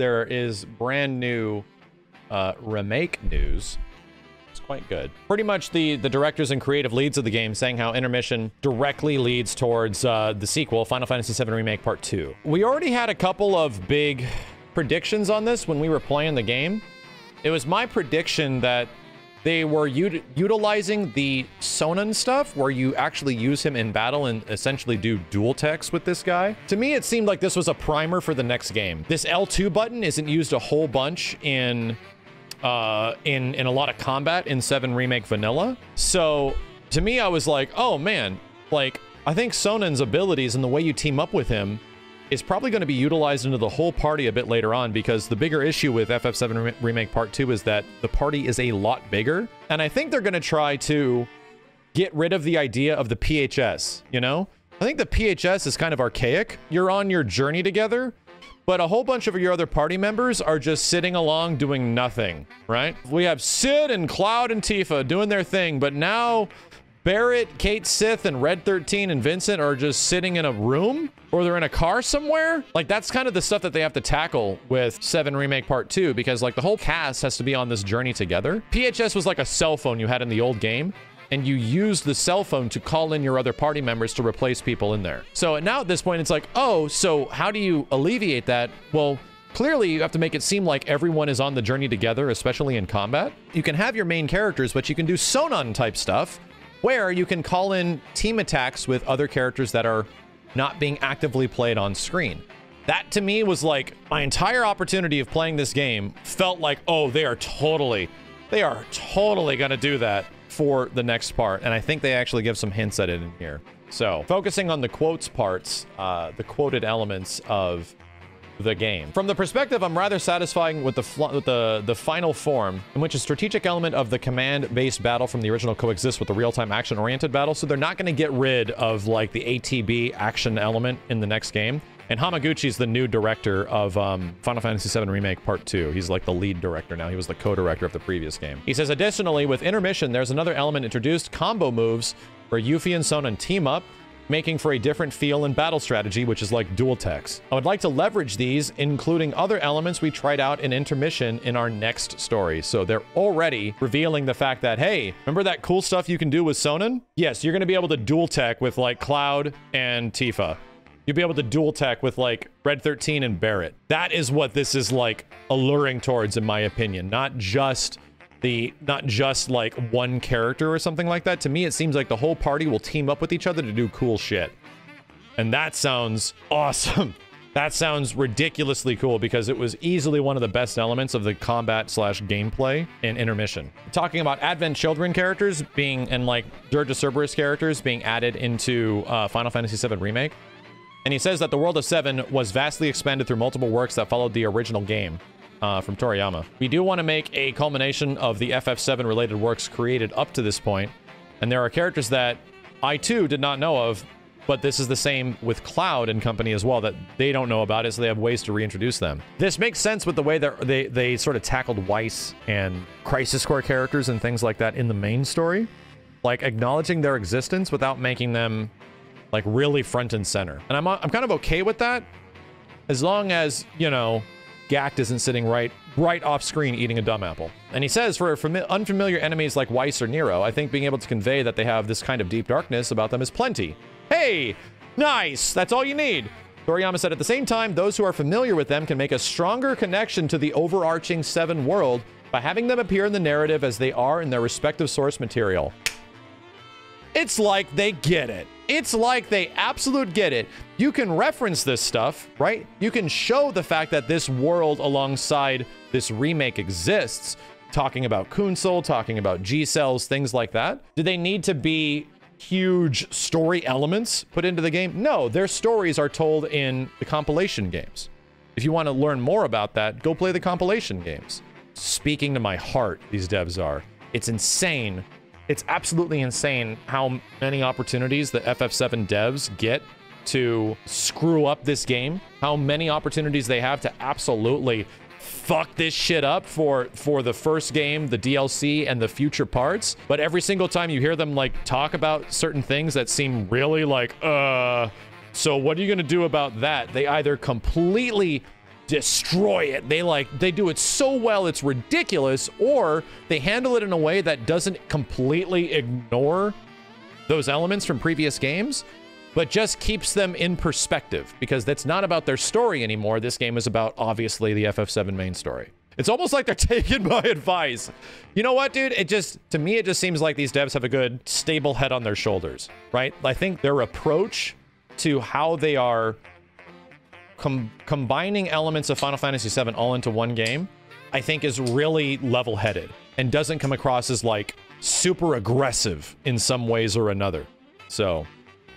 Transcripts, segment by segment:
there is brand new uh, remake news. It's quite good. Pretty much the, the directors and creative leads of the game saying how Intermission directly leads towards uh, the sequel, Final Fantasy VII Remake Part 2. We already had a couple of big predictions on this when we were playing the game. It was my prediction that they were ut utilizing the Sonon stuff where you actually use him in battle and essentially do dual techs with this guy. To me, it seemed like this was a primer for the next game. This L2 button isn't used a whole bunch in uh, in, in a lot of combat in 7 Remake Vanilla. So to me, I was like, oh man, like, I think Sonon's abilities and the way you team up with him is probably going to be utilized into the whole party a bit later on because the bigger issue with FF7 Remake Part 2 is that the party is a lot bigger. And I think they're going to try to get rid of the idea of the PHS, you know? I think the PHS is kind of archaic. You're on your journey together, but a whole bunch of your other party members are just sitting along doing nothing, right? We have Cid and Cloud and Tifa doing their thing, but now Barret, Cait Sith, and Red 13 and Vincent are just sitting in a room or they're in a car somewhere. Like that's kind of the stuff that they have to tackle with 7 Remake Part 2 because like the whole cast has to be on this journey together. PHS was like a cell phone you had in the old game and you used the cell phone to call in your other party members to replace people in there. So now at this point, it's like, oh, so how do you alleviate that? Well, Clearly, you have to make it seem like everyone is on the journey together, especially in combat. You can have your main characters, but you can do Sonon type stuff where you can call in team attacks with other characters that are not being actively played on screen. That to me was like my entire opportunity of playing this game felt like, oh, they are totally, they are totally going to do that for the next part. And I think they actually give some hints at it in here. So focusing on the quotes parts, uh, the quoted elements of the game. From the perspective, I'm rather satisfying with the with the the final form, in which a strategic element of the command-based battle from the original coexists with the real-time action-oriented battle. So they're not going to get rid of like the ATB action element in the next game. And Hamaguchi is the new director of um, Final Fantasy VII Remake Part 2. He's like the lead director now. He was the co-director of the previous game. He says, additionally, with Intermission, there's another element introduced, combo moves, where Yuffie and Sonon team up making for a different feel and battle strategy, which is like dual techs. I would like to leverage these, including other elements we tried out in Intermission in our next story. So they're already revealing the fact that, hey, remember that cool stuff you can do with Sonon? Yes, you're going to be able to dual tech with like Cloud and Tifa. You'll be able to dual tech with like Red 13 and Barret. That is what this is like alluring towards, in my opinion. Not just the not just like one character or something like that. To me, it seems like the whole party will team up with each other to do cool shit. And that sounds awesome. That sounds ridiculously cool because it was easily one of the best elements of the combat slash gameplay in Intermission. Talking about Advent Children characters being, and like Dirge of Cerberus characters being added into uh, Final Fantasy VII Remake. And he says that the world of Seven was vastly expanded through multiple works that followed the original game uh, from Toriyama. We do want to make a culmination of the FF7 related works created up to this point, and there are characters that I too did not know of, but this is the same with Cloud and company as well, that they don't know about it, so they have ways to reintroduce them. This makes sense with the way that they, they sort of tackled Weiss and Crisis Core characters and things like that in the main story. Like, acknowledging their existence without making them, like, really front and center. And I'm, I'm kind of okay with that, as long as, you know, Gackt isn't sitting right right off screen eating a dumb apple. And he says, for unfamiliar enemies like Weiss or Nero, I think being able to convey that they have this kind of deep darkness about them is plenty. Hey, nice, that's all you need. Toriyama said at the same time, those who are familiar with them can make a stronger connection to the overarching Seven world by having them appear in the narrative as they are in their respective source material. It's like they get it. It's like they absolute get it. You can reference this stuff, right? You can show the fact that this world alongside this remake exists, talking about Kunsel, talking about G-Cells, things like that. Do they need to be huge story elements put into the game? No, their stories are told in the compilation games. If you want to learn more about that, go play the compilation games. Speaking to my heart, these devs are. It's insane it's absolutely insane how many opportunities the FF7 devs get to screw up this game. How many opportunities they have to absolutely fuck this shit up for for the first game, the DLC, and the future parts. But every single time you hear them like talk about certain things that seem really like, uh, so what are you gonna do about that? They either completely destroy it. They like they do it so well it's ridiculous or they handle it in a way that doesn't completely ignore those elements from previous games but just keeps them in perspective because that's not about their story anymore. This game is about obviously the FF7 main story. It's almost like they're taking my advice. You know what, dude? It just, to me, it just seems like these devs have a good, stable head on their shoulders, right? I think their approach to how they are com combining elements of Final Fantasy VII all into one game, I think is really level-headed and doesn't come across as like super aggressive in some ways or another. So,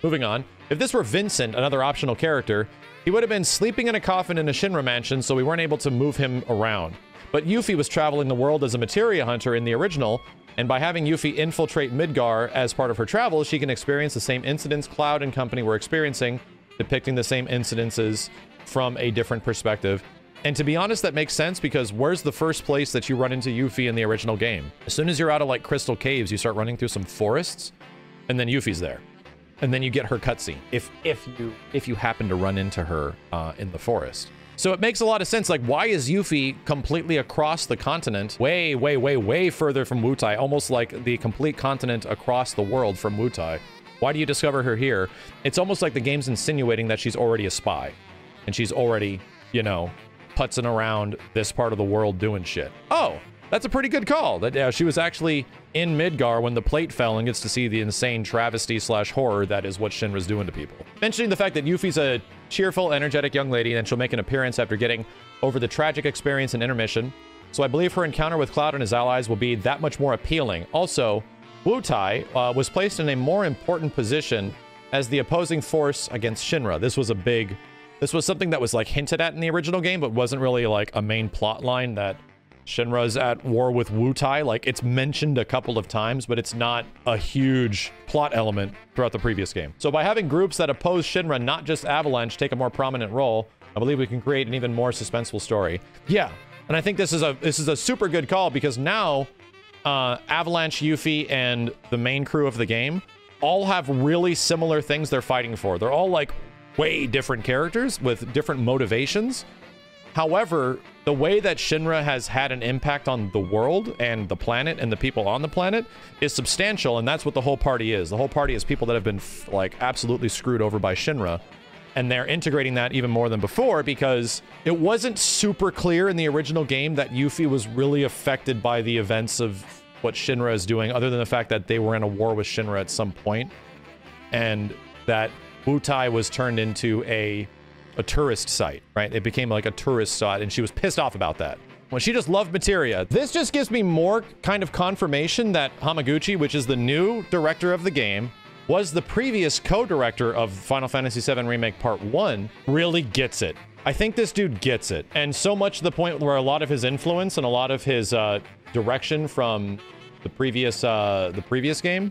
moving on. If this were Vincent, another optional character, he would have been sleeping in a coffin in a Shinra mansion, so we weren't able to move him around. But Yuffie was traveling the world as a materia hunter in the original, and by having Yuffie infiltrate Midgar as part of her travels, she can experience the same incidents Cloud and company were experiencing, depicting the same incidences from a different perspective. And to be honest, that makes sense because where's the first place that you run into Yuffie in the original game? As soon as you're out of like crystal caves, you start running through some forests, and then Yuffie's there. And then you get her cutscene if if you if you happen to run into her uh, in the forest. So it makes a lot of sense. Like, why is Yuffie completely across the continent, way, way, way, way further from Wutai, almost like the complete continent across the world from Wutai? Why do you discover her here? It's almost like the game's insinuating that she's already a spy and she's already, you know, putzing around this part of the world doing shit. Oh, that's a pretty good call. That uh, she was actually in Midgar when the plate fell and gets to see the insane travesty slash horror that is what Shinra's doing to people. Mentioning the fact that Yuffie's a cheerful, energetic young lady and she'll make an appearance after getting over the tragic experience in intermission. So I believe her encounter with Cloud and his allies will be that much more appealing. Also, Wutai uh, was placed in a more important position as the opposing force against Shinra. This was a big this was something that was like hinted at in the original game, but wasn't really like a main plot line that Shinra's at war with Wutai. Like it's mentioned a couple of times, but it's not a huge plot element throughout the previous game. So by having groups that oppose Shinra, not just Avalanche, take a more prominent role, I believe we can create an even more suspenseful story. Yeah, and I think this is a this is a super good call because now uh, Avalanche, Yuffie, and the main crew of the game all have really similar things they're fighting for. They're all like way different characters with different motivations. However, the way that Shinra has had an impact on the world and the planet and the people on the planet is substantial, and that's what the whole party is. The whole party is people that have been, like, absolutely screwed over by Shinra, and they're integrating that even more than before because it wasn't super clear in the original game that Yuffie was really affected by the events of what Shinra is doing, other than the fact that they were in a war with Shinra at some point, and that Wutai was turned into a a tourist site, right? It became like a tourist site, and she was pissed off about that. Well, she just loved materia. This just gives me more kind of confirmation that Hamaguchi, which is the new director of the game, was the previous co-director of Final Fantasy VII Remake Part 1, really gets it. I think this dude gets it. And so much to the point where a lot of his influence and a lot of his uh, direction from the previous uh, the previous game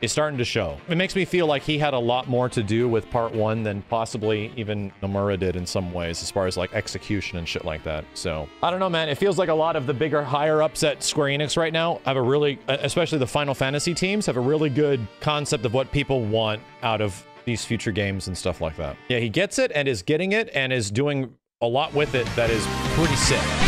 is starting to show. It makes me feel like he had a lot more to do with part one than possibly even Nomura did in some ways, as far as like execution and shit like that. So I don't know, man. It feels like a lot of the bigger higher ups at Square Enix right now have a really, especially the Final Fantasy teams, have a really good concept of what people want out of these future games and stuff like that. Yeah, he gets it and is getting it and is doing a lot with it that is pretty sick.